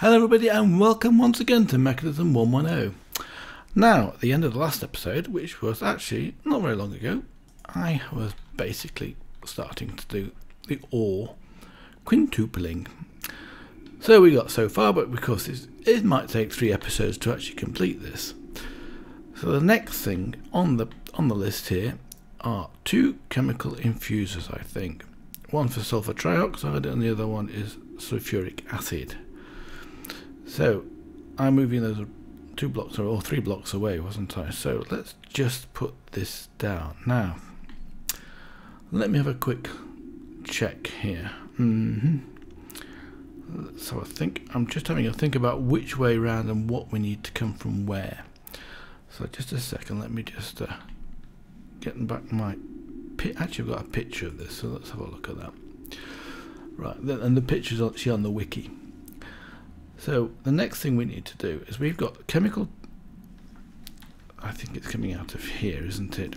Hello everybody and welcome once again to Mekanism 110. Now, at the end of the last episode, which was actually not very long ago, I was basically starting to do the ore quintupling. So we got so far, but because it might take three episodes to actually complete this. So the next thing on the on the list here are two chemical infusers, I think. One for sulfur trioxide and the other one is sulfuric acid. So I'm moving those two blocks or three blocks away, wasn't I? So let's just put this down. Now, let me have a quick check here. Mm -hmm. So I think I'm just having a think about which way round and what we need to come from where. So just a second, let me just uh, get back my Actually, I've got a picture of this, so let's have a look at that. Right, and the picture's actually on the wiki. So the next thing we need to do is we've got chemical. I think it's coming out of here, isn't it?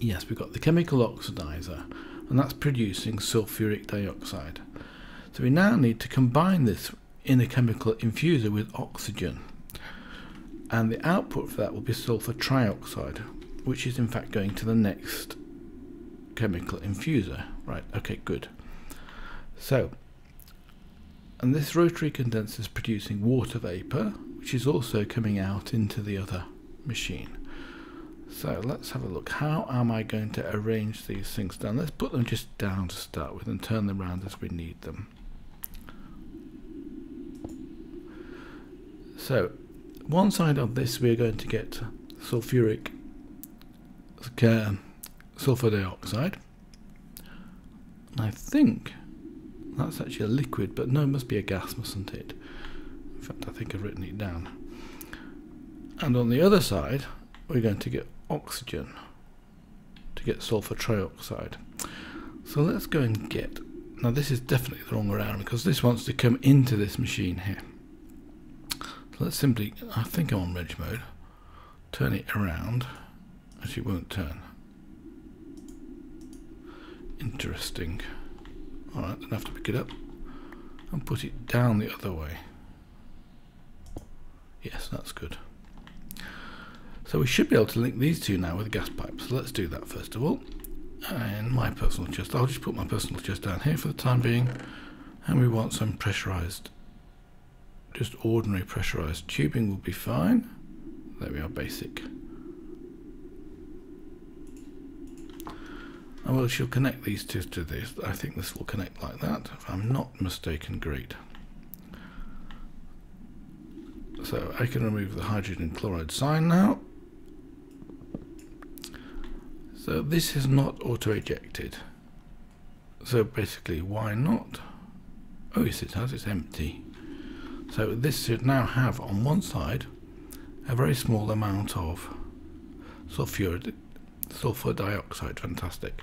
Yes, we've got the chemical oxidizer, and that's producing sulfuric dioxide. So we now need to combine this in a chemical infuser with oxygen. And the output for that will be sulfur trioxide, which is in fact going to the next chemical infuser. Right, okay, good. So and this rotary condenser is producing water vapor which is also coming out into the other machine. So let's have a look. How am I going to arrange these things down? Let's put them just down to start with and turn them around as we need them. So one side of this we're going to get sulfuric uh, sulfur dioxide. I think that's actually a liquid, but no, it must be a gas, mustn't it? In fact, I think I've written it down. And on the other side, we're going to get oxygen to get sulfur trioxide. So let's go and get. Now, this is definitely the wrong way around because this wants to come into this machine here. So let's simply, I think I'm on reg mode, turn it around. Actually, it won't turn. Interesting. Alright, then I have to pick it up and put it down the other way. Yes, that's good. So we should be able to link these two now with gas pipes. So let's do that first of all. And my personal chest, I'll just put my personal chest down here for the time being. And we want some pressurized, just ordinary pressurized tubing will be fine. There we are, basic. And well, she'll connect these two to this. I think this will connect like that, if I'm not mistaken. Great. So I can remove the hydrogen chloride sign now. So this is not auto-ejected. So basically, why not? Oh, yes, it has. It's empty. So this should now have on one side a very small amount of sulfuric sulfur dioxide, fantastic.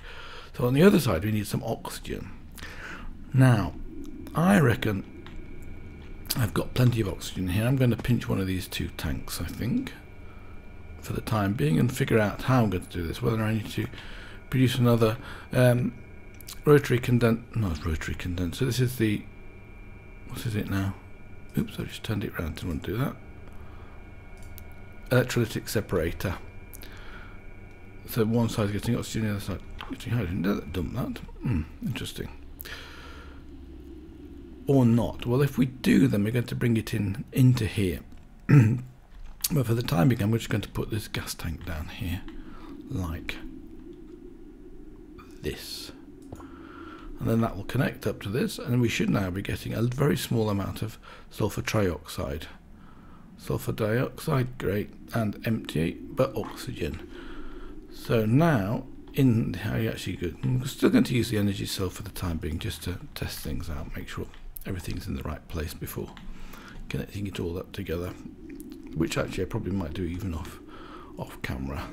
So on the other side we need some oxygen. Now, I reckon I've got plenty of oxygen here. I'm going to pinch one of these two tanks, I think, for the time being and figure out how I'm going to do this, whether I need to produce another um, rotary condenser, not rotary condenser, this is the, what is it now? Oops, I just turned it around, didn't want to do that. Electrolytic separator. So one side's getting oxygen, the other side getting hydrogen. Dump that. Hmm, interesting. Or not. Well, if we do, then we're going to bring it in into here. but for the time being, we're just going to put this gas tank down here, like this. And then that will connect up to this, and we should now be getting a very small amount of sulfur trioxide. Sulfur dioxide, great, and empty, but oxygen. So now, in how you actually good, I'm still going to use the energy cell for the time being, just to test things out, make sure everything's in the right place before connecting it all up together. Which actually I probably might do even off off camera.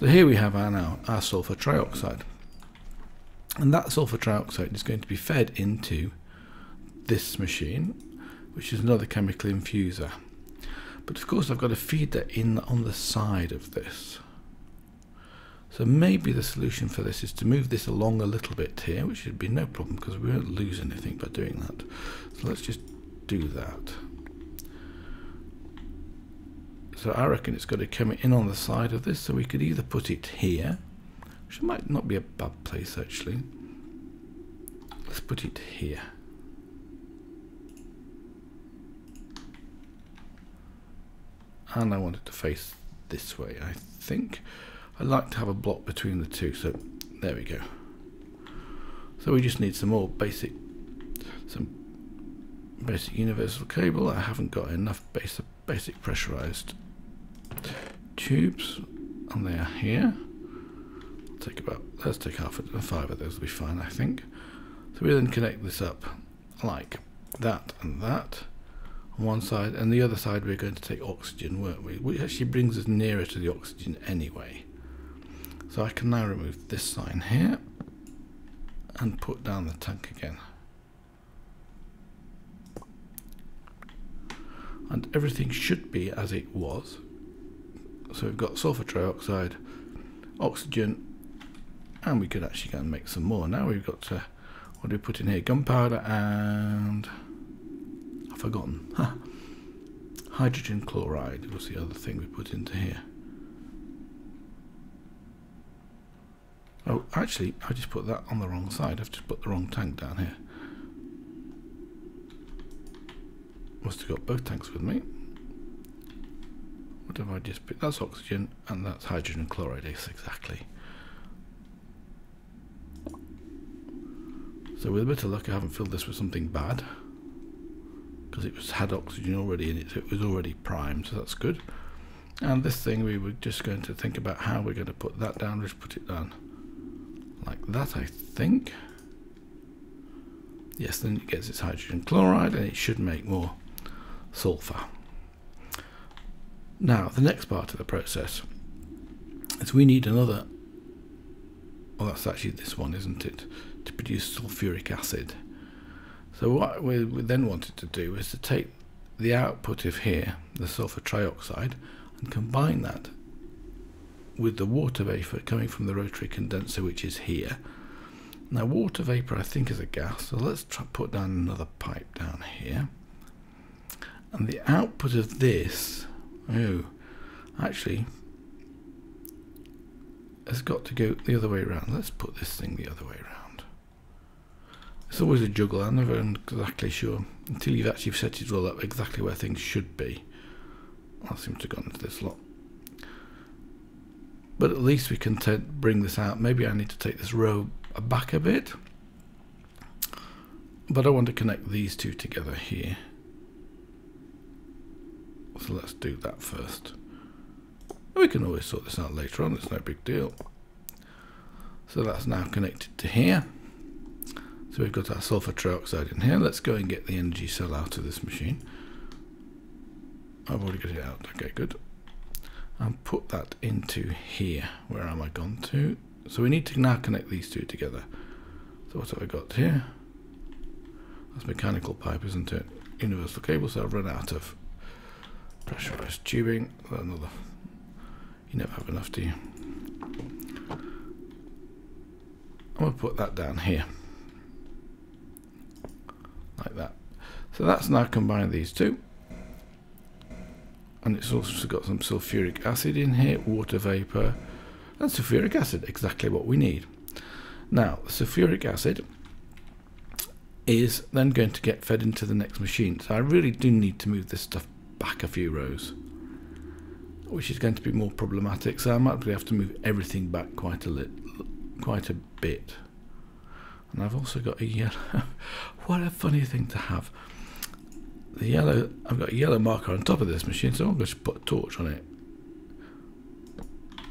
So here we have our now our sulfur trioxide, and that sulfur trioxide is going to be fed into this machine, which is another chemical infuser. But of course I've got to feed that in on the side of this. So maybe the solution for this is to move this along a little bit here, which should be no problem because we won't lose anything by doing that. So let's just do that. So I reckon it's got to come in on the side of this, so we could either put it here, which might not be a bad place actually. Let's put it here. And I want it to face this way, I think. I like to have a block between the two, so there we go. So we just need some more basic, some basic universal cable. I haven't got enough basic, basic pressurized tubes, and they are here. Take about, let's take half of five of those will be fine, I think. So we then connect this up like that and that on one side, and the other side we're going to take oxygen, weren't we? Which actually brings us nearer to the oxygen anyway. So I can now remove this sign here and put down the tank again. And everything should be as it was. So we've got sulfur trioxide, oxygen, and we could actually go and make some more. Now we've got to, what do we put in here? Gunpowder and, Forgotten, hydrogen chloride was the other thing we put into here. Oh, actually, I just put that on the wrong side. I've just put the wrong tank down here. Must have got both tanks with me. What have I just put? That's oxygen and that's hydrogen chloride. Yes, exactly. So with a bit of luck, I haven't filled this with something bad because it was had oxygen already in it. So it was already primed, so that's good. And this thing, we were just going to think about how we're going to put that down. Just put it down like that, I think. Yes, then it gets its hydrogen chloride and it should make more sulfur. Now, the next part of the process is we need another, well, that's actually this one, isn't it, to produce sulfuric acid. So what we, then wanted to do was to take the output of here, the sulfur trioxide, and combine that with the water vapor coming from the rotary condenser, which is here. Now, water vapor, I think, is a gas, so let's try put down another pipe down here. And the output of this, oh, actually, has got to go the other way around. Let's put this thing the other way around. It's always a juggle. I'm never exactly sure until you've actually set it all up exactly where things should be. I seem to have gone into this lot but at least we can bring this out. Maybe I need to take this row back a bit, but I want to connect these two together here. So let's do that first. We can always sort this out later on, it's no big deal. So that's now connected to here. So we've got our sulfur trioxide in here. Let's go and get the energy cell out of this machine. I've already got it out. Okay, good and put that into here. Where am I gone to? So we need to now connect these two together. So what have I got here? That's mechanical pipe, isn't it? Universal cable, so I've run out of pressurized tubing. Another, you never have enough, do you? I'm going to put that down here. Like that. So that's now combined these two and it's also got some sulfuric acid in here, water vapor, and sulfuric acid, exactly what we need. Now, sulfuric acid is then going to get fed into the next machine. So I really do need to move this stuff back a few rows, which is going to be more problematic. So I might have to move everything back quite a little, quite a bit. And I've also got a yellow. what a funny thing to have the yellow, I've got a yellow marker on top of this machine, so I'm going to put a torch on it.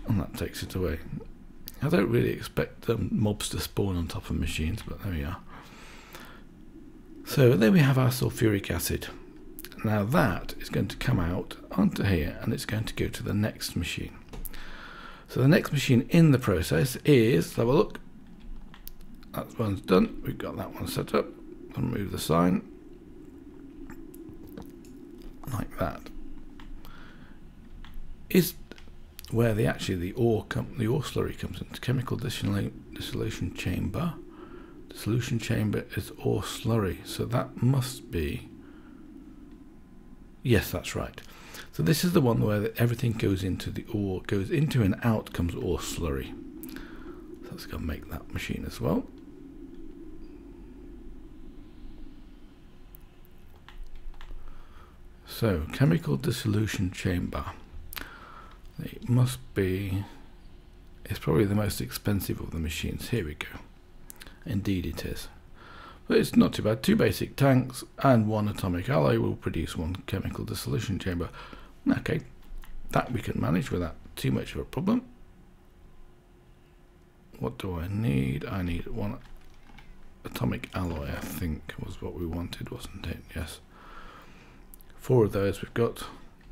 And that takes it away. I don't really expect um, mobs to spawn on top of machines, but there we are. So there we have our sulfuric acid. Now that is going to come out onto here and it's going to go to the next machine. So the next machine in the process is, have a look, that one's done, we've got that one set up, remove the sign, like that. Is where the actually the ore com- the ore slurry comes into chemical dissolution chamber. The solution chamber is ore slurry, so that must be. Yes, that's right. So this is the one where everything goes into the ore, goes into and out comes ore slurry. So let's go make that machine as well. So, chemical dissolution chamber. It must be, it's probably the most expensive of the machines. Here we go. Indeed it is. But it's not too bad. Two basic tanks and one atomic alloy will produce one chemical dissolution chamber. Okay, that we can manage without too much of a problem. What do I need? I need one atomic alloy, I think was what we wanted, wasn't it? Yes. Four of those we've got.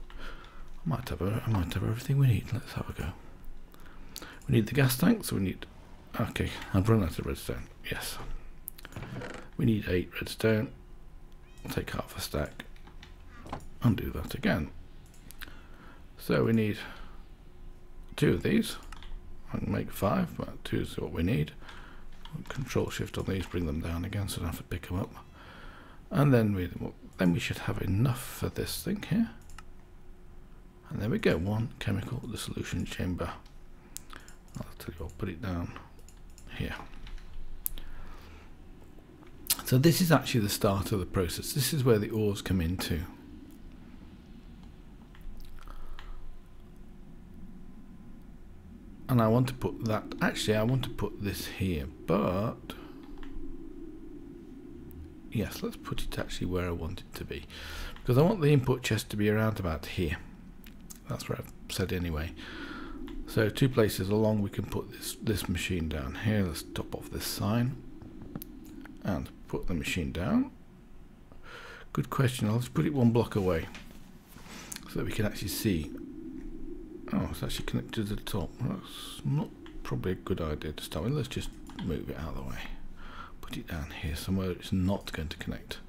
I might have a, I might have everything we need. Let's have a go. We need the gas tank, so we need. Okay, I've run out of redstone. Yes. We need eight redstone. I'll take half a stack. And do that again. So we need two of these. I can make five, but two is what we need. Control shift on these, bring them down again so I don't have to pick them up. And then we then we should have enough for this thing here. And there we go, one chemical dissolution chamber. I'll tell you, I'll put it down here. So this is actually the start of the process. This is where the ores come into. And I want to put that, actually I want to put this here, but yes, let's put it actually where I want it to be. Because I want the input chest to be around about here. That's where I've said anyway. So two places along we can put this, this machine down here. Let's top off this sign and put the machine down. Good question. I'll just put it one block away so that we can actually see. Oh, it's actually connected to the top. That's not probably a good idea to start with. Let's just move it out of the way put it down here somewhere it's not going to connect.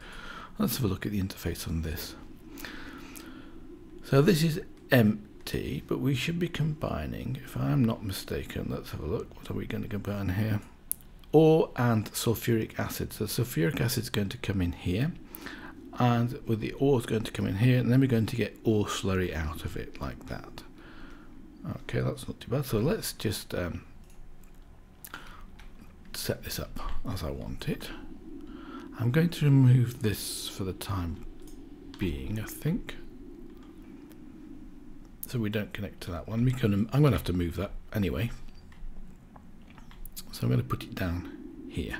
Let's have a look at the interface on this. So this is empty, but we should be combining, if I'm not mistaken, let's have a look, what are we going to combine here? Ore and sulfuric acid. So sulfuric acid is going to come in here, and with the ore is going to come in here, and then we're going to get ore slurry out of it like that. Okay, that's not too bad. So let's just um, set this up as I want it. I'm going to remove this for the time being, I think. So we don't connect to that one. We can, I'm going to have to move that anyway. So I'm going to put it down here.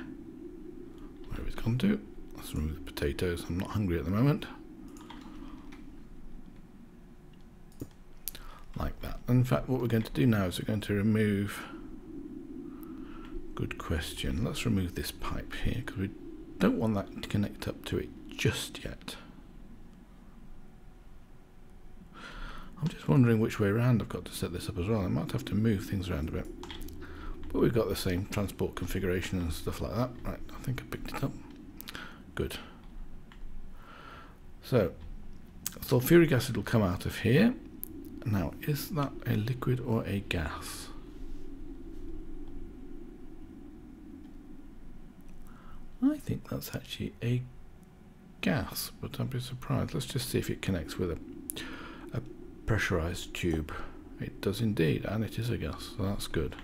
Where it's gone to. Let's remove the potatoes. I'm not hungry at the moment. Like that. In fact, what we're going to do now is we're going to remove Good question. Let's remove this pipe here because we don't want that to connect up to it just yet. I'm just wondering which way around I've got to set this up as well. I might have to move things around a bit. But we've got the same transport configuration and stuff like that. Right, I think I picked it up. Good. So, sulfuric acid will come out of here. Now, is that a liquid or a gas? I think that's actually a gas, but I'd be surprised. Let's just see if it connects with a, a pressurized tube. It does indeed, and it is a gas, so that's good.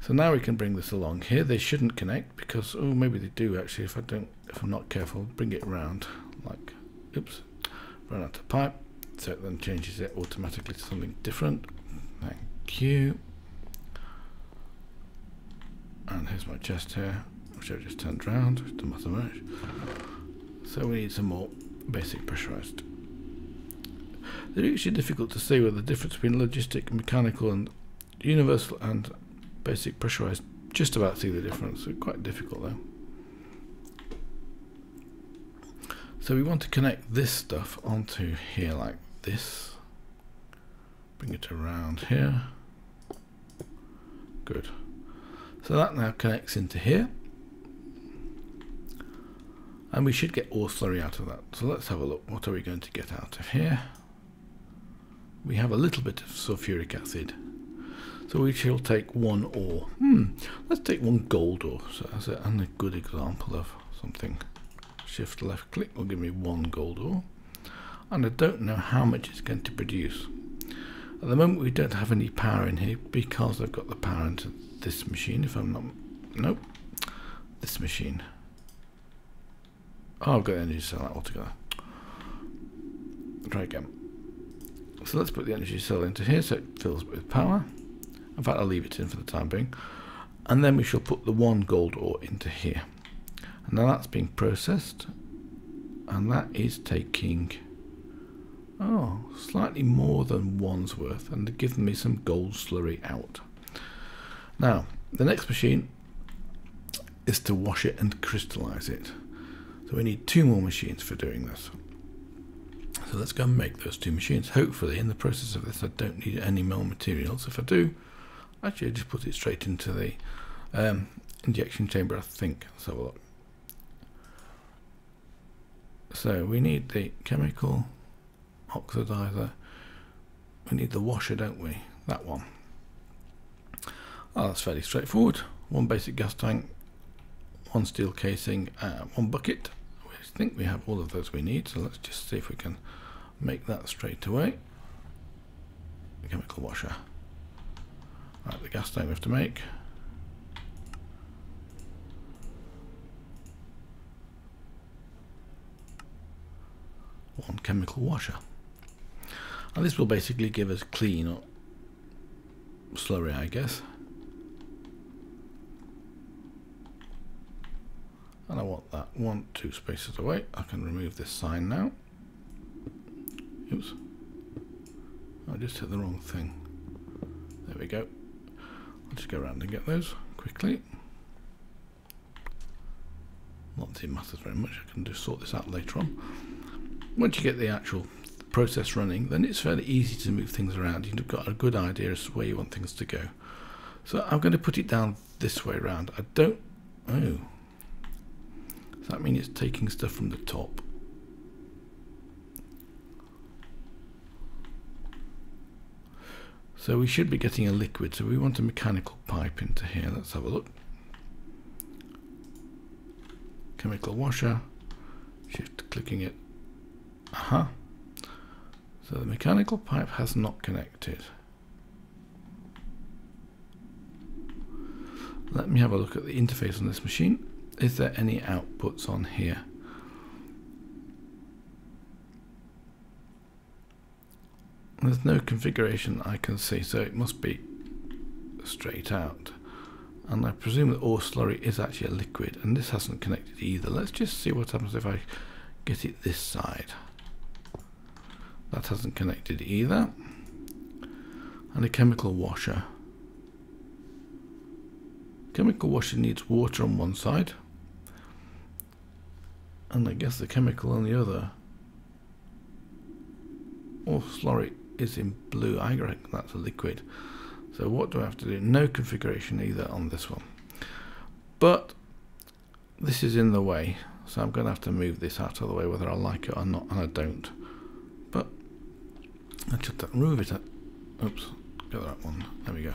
So now we can bring this along here. They shouldn't connect because, oh, maybe they do actually. If I don't, if I'm not careful, bring it around like, oops, run out of pipe. So it then changes it automatically to something different. Thank you. And here's my chest here I've just turned around, doesn't matter much. So we need some more basic pressurized. They're actually difficult to see where the difference between logistic, mechanical and universal and basic pressurized just about see the difference. Quite difficult though. So we want to connect this stuff onto here like this. Bring it around here. Good. So that now connects into here and we should get ore slurry out of that so let's have a look what are we going to get out of here we have a little bit of sulfuric acid. So we shall take one ore. Hmm, let's take one gold ore. So that's a, and a good example of something. Shift left click will give me one gold ore. And I don't know how much it's going to produce. At the moment we don't have any power in here because I've got the power into this machine if I'm not... Nope. This machine. Oh, I've got energy cell out altogether. Try again. So let's put the energy cell into here so it fills with power. In fact, I'll leave it in for the time being. And then we shall put the one gold ore into here. And now that's being processed. And that is taking, oh, slightly more than one's worth. And giving me some gold slurry out. Now, the next machine is to wash it and crystallize it. So we need two more machines for doing this. So let's go and make those two machines. Hopefully in the process of this I don't need any more materials. If I do, actually I just put it straight into the um, injection chamber I think. Look. So we need the chemical oxidizer. We need the washer, don't we? That one. Oh, that's fairly straightforward. One basic gas tank, one steel casing, uh, one bucket, think we have all of those we need, so let's just see if we can make that straight away. The chemical washer. Right, the gas tank we have to make. One chemical washer. And this will basically give us clean slurry, I guess. And I want that one, two spaces away. I can remove this sign now. Oops. I just hit the wrong thing. There we go. I'll just go around and get those quickly. Not that it matters very much. I can just sort this out later on. Once you get the actual process running, then it's fairly easy to move things around. You've got a good idea as to where you want things to go. So I'm going to put it down this way around. I don't... Oh, does that mean it's taking stuff from the top? So we should be getting a liquid, so we want a mechanical pipe into here. Let's have a look. Chemical washer, shift clicking it. Aha. Uh -huh. So the mechanical pipe has not connected. Let me have a look at the interface on this machine is there any outputs on here? There's no configuration I can see, so it must be straight out. And I presume that ore slurry is actually a liquid, and this hasn't connected either. Let's just see what happens if I get it this side. That hasn't connected either. And a chemical washer. Chemical washer needs water on one side and I guess the chemical on the other. Oh, slurry is in blue. I reckon that's a liquid. So what do I have to do? No configuration either on this one. But this is in the way, so I'm going to have to move this out of the way whether I like it or not, and I don't. But I should move it. At, oops, get that one. There we go.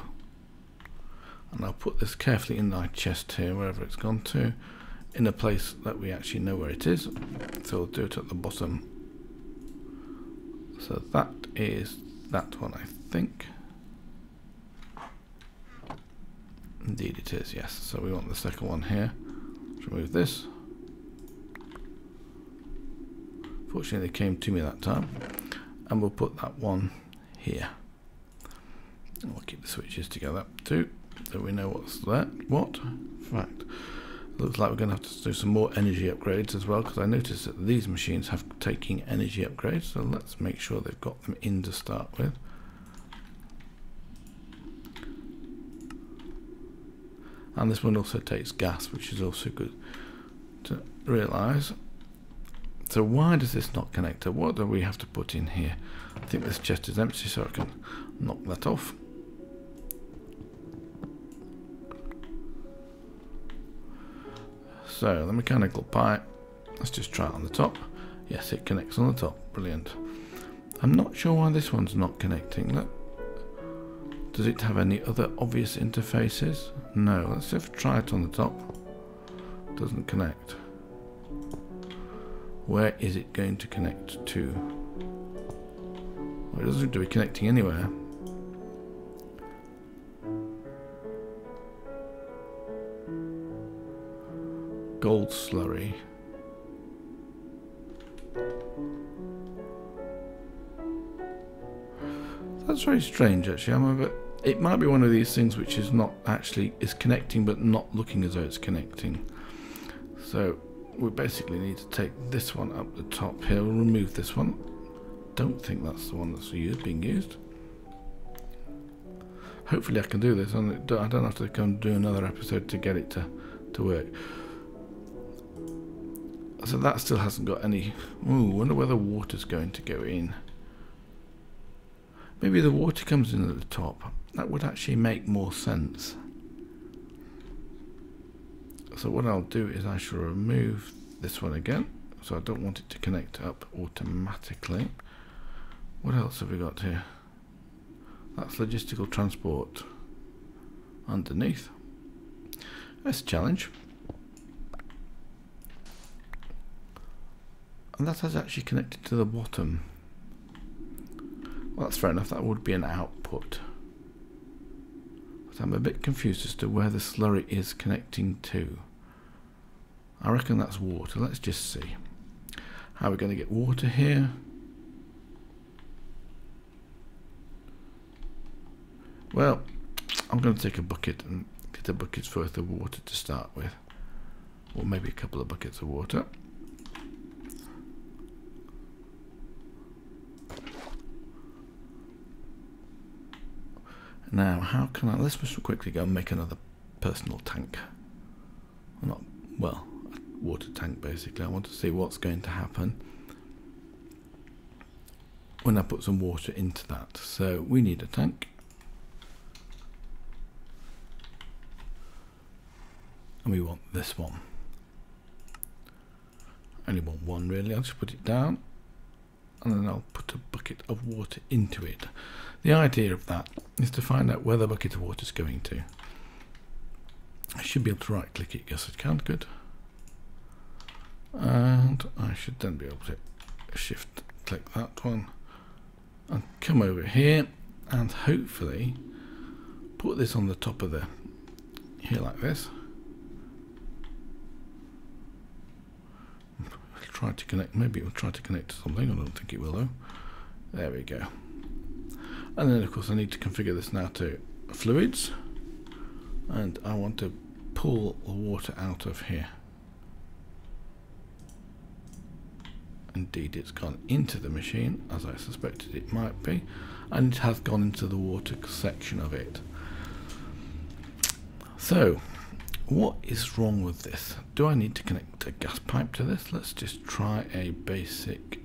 And I'll put this carefully in my chest here, wherever it's gone to in a place that we actually know where it is. So we'll do it at the bottom. So that is that one, I think. Indeed it is, yes. So we want the second one here. Let's remove this. Fortunately, they came to me that time. And we'll put that one here. And we'll keep the switches together too, so we know what's that. What? Fact, Looks like we're going to have to do some more energy upgrades as well because I noticed that these machines have taking energy upgrades so let's make sure they've got them in to start with. And this one also takes gas which is also good to realise. So why does this not connect to what do we have to put in here? I think this chest is empty so I can knock that off. So the mechanical pipe, let's just try it on the top. Yes, it connects on the top. Brilliant. I'm not sure why this one's not connecting. Look. Does it have any other obvious interfaces? No. Let's if try it on the top. Doesn't connect. Where is it going to connect to? Well, it doesn't seem to be connecting anywhere. Gold slurry. That's very strange actually. I'm a bit, it might be one of these things which is not actually is connecting but not looking as though it's connecting. So we basically need to take this one up the top here. We'll remove this one. Don't think that's the one that's used, being used. Hopefully I can do this and I don't have to come do another episode to get it to, to work. So that still hasn't got any... Ooh, wonder where the water's going to go in. Maybe the water comes in at the top. That would actually make more sense. So what I'll do is I shall remove this one again. So I don't want it to connect up automatically. What else have we got here? That's logistical transport underneath. That's a challenge. And that has actually connected to the bottom. Well, that's fair enough. That would be an output. But I'm a bit confused as to where the slurry is connecting to. I reckon that's water. Let's just see. How are we going to get water here? Well, I'm going to take a bucket and get a bucket's worth of water to start with. Or maybe a couple of buckets of water. Now, how can I... Let's just quickly go and make another personal tank. Well, not... Well, a water tank, basically. I want to see what's going to happen when I put some water into that. So, we need a tank. And we want this one. only want one, really. I'll just put it down. And then I'll put a bucket of water into it. The idea of that is to find out where the bucket of water is going to. I should be able to right click it, yes I can, good. And I should then be able to shift click that one and come over here and hopefully put this on the top of the here like this. Try to connect, maybe it will try to connect to something, I don't think it will though. There we go. And then of course I need to configure this now to fluids and I want to pull the water out of here. Indeed it's gone into the machine as I suspected it might be and it has gone into the water section of it. So what is wrong with this? Do I need to connect a gas pipe to this? Let's just try a basic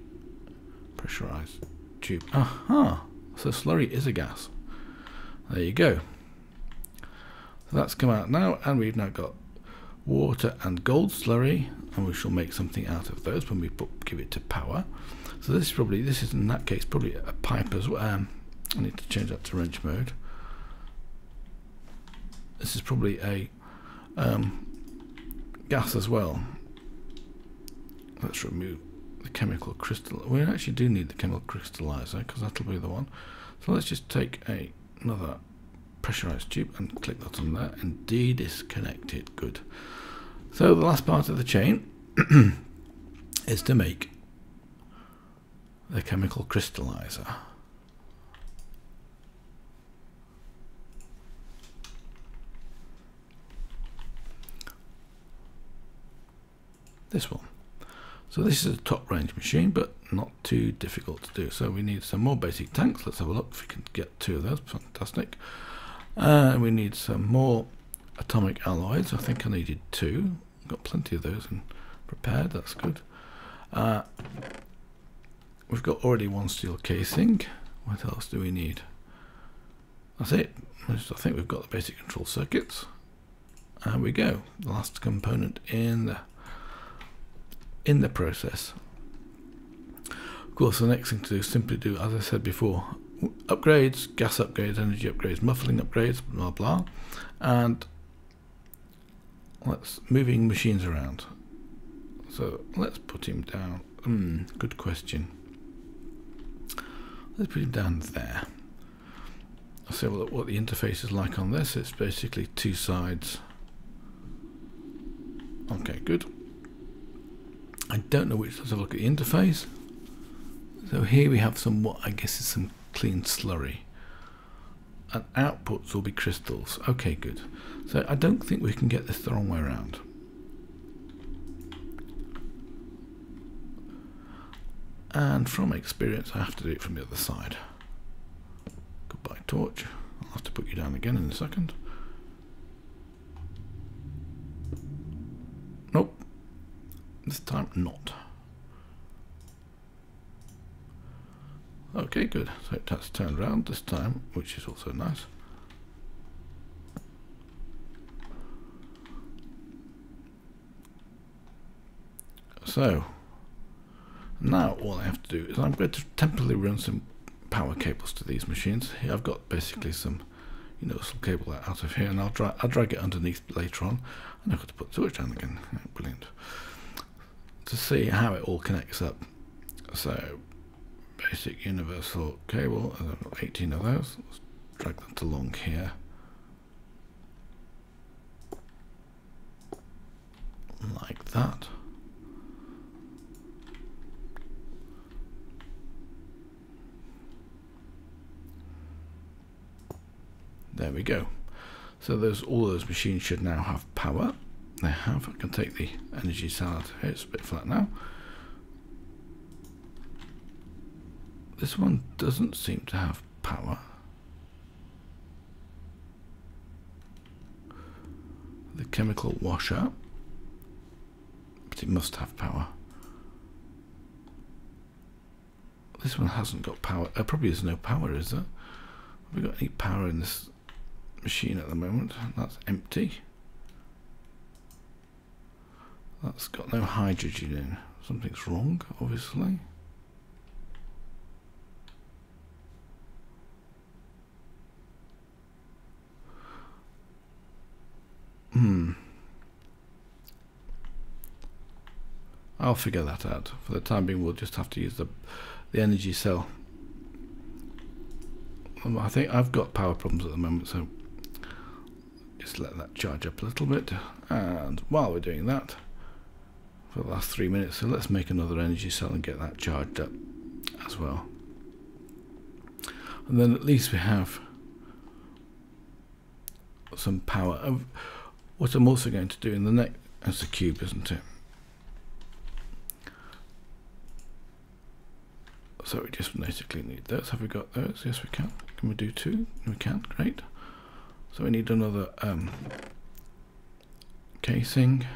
pressurized tube. Aha! So slurry is a gas. There you go. So that's come out now, and we've now got water and gold slurry, and we shall make something out of those when we put, give it to power. So this is probably, this is in that case probably a pipe as well. Um, I need to change that to wrench mode. This is probably a um, gas as well. Let's remove the chemical crystal. We actually do need the chemical crystallizer because that'll be the one. So let's just take a, another pressurized tube and click that on there. Indeed, is connected. Good. So the last part of the chain is to make the chemical crystallizer. This one. So this is a top range machine, but not too difficult to do. So we need some more basic tanks. Let's have a look if we can get two of those. Fantastic. And uh, we need some more atomic alloys. I think I needed two. Got plenty of those and prepared. That's good. Uh, we've got already one steel casing. What else do we need? That's it. I think we've got the basic control circuits. And we go. The last component in the in the process. Of course, the next thing to do is simply do, as I said before, upgrades, gas upgrades, energy upgrades, muffling upgrades, blah blah, and let's moving machines around. So let's put him down. Hmm, good question. Let's put him down there. See what, what the interface is like on this. It's basically two sides. Okay, good. I don't know which. Let's have a look at the interface. So here we have some what I guess is some clean slurry. And outputs will be crystals. Okay, good. So I don't think we can get this the wrong way around. And from experience, I have to do it from the other side. Goodbye, torch. I'll have to put you down again in a second. Nope. This time, not. Okay, good. So that's turned around this time, which is also nice. So, now all I have to do is I'm going to temporarily run some power cables to these machines. Here I've got basically some you know, some cable out of here and I'll, dra I'll drag it underneath later on and I've got to put the switch down again. Brilliant. To see how it all connects up. So basic universal cable, I've got 18 of those. Let's drag that along here. Like that. There we go. So those all those machines should now have power. They have. I can take the energy cell out. It's a bit flat now. This one doesn't seem to have power. The chemical washer. But it must have power. This one hasn't got power. There probably is no power, is there? Have we got any power in this machine at the moment. That's empty. That's got no hydrogen in. Something's wrong, obviously. Hmm. I'll figure that out. For the time being, we'll just have to use the the energy cell. Um, I think I've got power problems at the moment, so just let that charge up a little bit and while we're doing that for the last three minutes so let's make another energy cell and get that charged up as well. And then at least we have some power. Of what I'm also going to do in the next that's the cube isn't it? So we just basically need those. Have we got those? Yes we can. Can we do two? We can. Great. So we need another um, casing.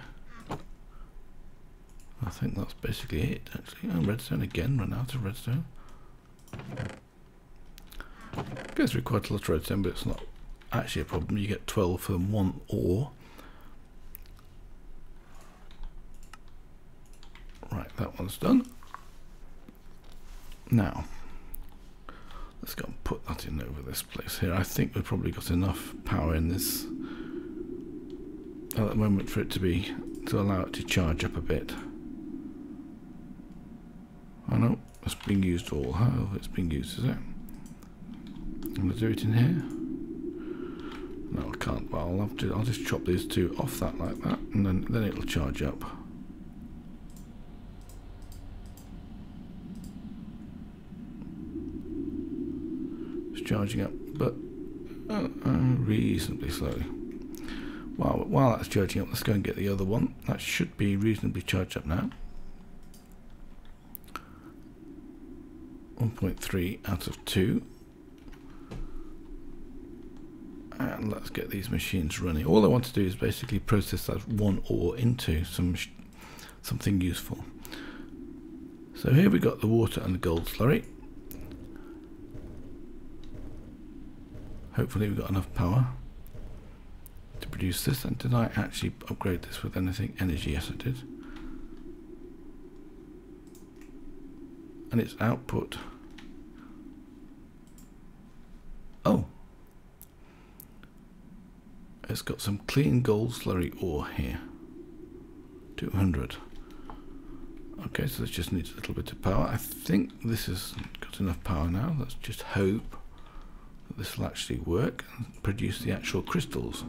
I think that's basically it actually. Oh, redstone again, run out of redstone. Goes through quite a lot of redstone, but it's not actually a problem. You get 12 for one ore. Right, that one's done. Now, Let's go and put that in over this place here. I think we've probably got enough power in this at the moment for it to be to allow it to charge up a bit. Oh no, it's being used all. How it's being used, is it? I'm gonna do it in here. No, I can't. Well, I'll have to. I'll just chop these two off that like that, and then then it'll charge up. It's charging up, but uh, uh, reasonably slowly. While, while that's charging up, let's go and get the other one. That should be reasonably charged up now. 1.3 out of 2. And let's get these machines running. All I want to do is basically process that one ore into some something useful. So here we got the water and the gold slurry. Hopefully we've got enough power to produce this. And did I actually upgrade this with anything? Energy, yes I did. and its output. Oh, it's got some clean gold slurry ore here. 200. Okay, so this just needs a little bit of power. I think this has got enough power now. Let's just hope that this will actually work and produce the actual crystals.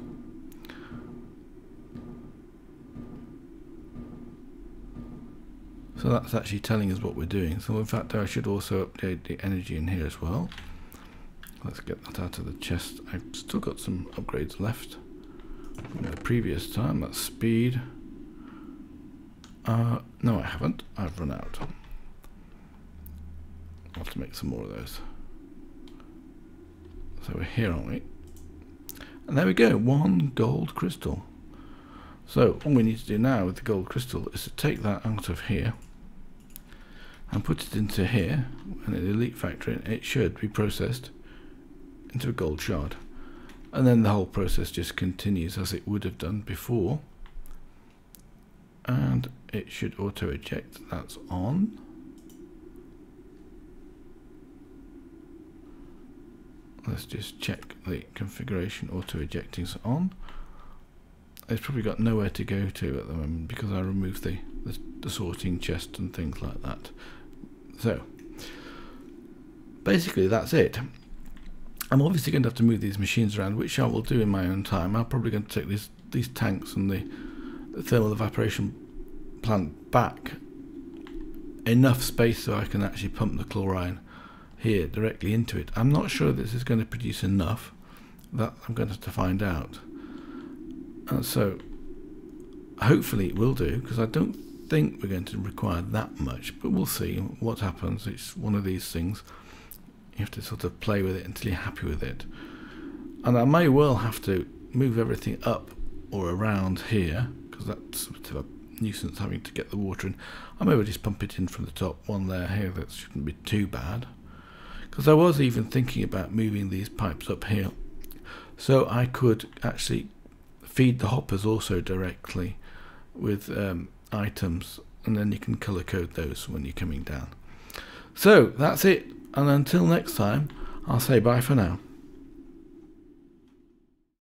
So that's actually telling us what we're doing. So in fact I should also update the energy in here as well. Let's get that out of the chest. I've still got some upgrades left the previous time. That's speed. Uh, no, I haven't. I've run out. I'll have to make some more of those. So we're here, aren't we? And there we go, one gold crystal. So all we need to do now with the gold crystal is to take that out of here and put it into here and in the elite factory it should be processed into a gold shard and then the whole process just continues as it would have done before. And it should auto eject that's on. Let's just check the configuration. Auto ejecting's on. It's probably got nowhere to go to at the moment because I removed the, the, the sorting chest and things like that. So basically that's it I'm obviously going to have to move these machines around, which I will do in my own time. I'm probably going to take these these tanks and the, the thermal evaporation plant back enough space so I can actually pump the chlorine here directly into it. I'm not sure this is going to produce enough. That I'm going to have to find out. And uh, so hopefully it will do because I don't think we're going to require that much, but we'll see what happens. It's one of these things you have to sort of play with it until you're happy with it. And I may well have to move everything up or around here because that's sort of a nuisance having to get the water in. I may well just pump it in from the top one there here. That shouldn't be too bad. Because I was even thinking about moving these pipes up here so I could actually feed the hoppers also directly with um, items and then you can color code those when you're coming down. So that's it and until next time, I'll say bye for now.